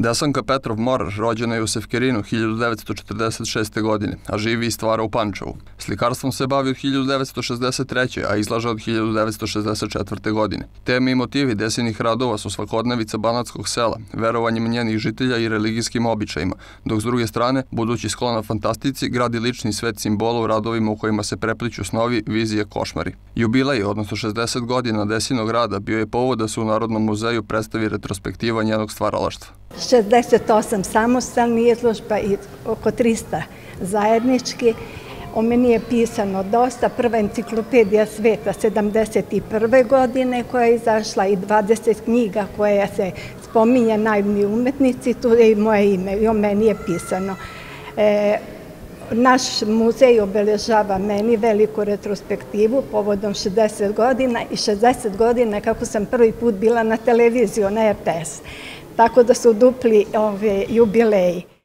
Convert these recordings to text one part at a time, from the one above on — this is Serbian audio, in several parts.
Desanka Petrov Morar rođena je u Sefkerinu 1946. godine, a živi i stvara u Pančevu. Slikarstvom se bavi od 1963. a izlaže od 1964. godine. Teme i motivi desenih radova su svakodnevica banatskog sela, verovanjem njenih žitelja i religijskim običajima, dok s druge strane, budući sklona fantastici, gradi lični svet simbola u radovima u kojima se prepliću snovi, vizije, košmari. Jubilej, odnosno 60 godina desinog rada, bio je povod da se u Narodnom muzeju predstavi retrospektiva njenog stvaralaštva. 68 samostalni izložba i oko 300 zajednički. O meni je pisano dosta. Prva enciklopedija sveta 71. godine koja je izašla i 20 knjiga koja se spominje najmni umetnici, tu je i moje ime i o meni je pisano. E, naš muzej obeležava meni veliku retrospektivu povodom 60 godina i 60 godina kako sam prvi put bila na televiziju, na RTS tako da su dupli ove jubileji.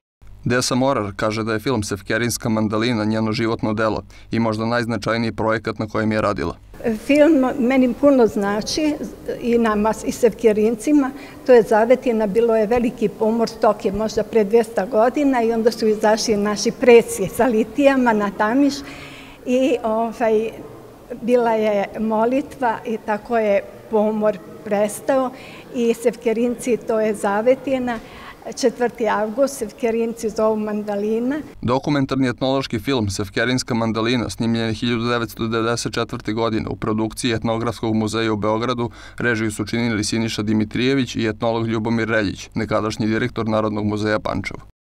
Desa Morar kaže da je film Sefkerinska mandalina njeno životno delo i možda najznačajniji projekat na kojem je radila. Film meni puno znači i nama i Sevkerincima. To je zavetina, bilo je veliki pomor stoke možda pre 200 godina i onda su izašli naši preci sa litijama na Tamiš i ovaj, bila je molitva i tako je pomor prestao i Sevkerinci to je zavetina. 4. avgust Sevkerinci zovu mandalina. Dokumentarni etnološki film Sevkerinska mandalina snimljen je 1994. godine u produkciji Etnografskog muzeja u Beogradu. Režiju su činili Siniša Dimitrijević i etnolog Ljubomir Reljić, nekadašnji direktor Narodnog muzeja Pančevo.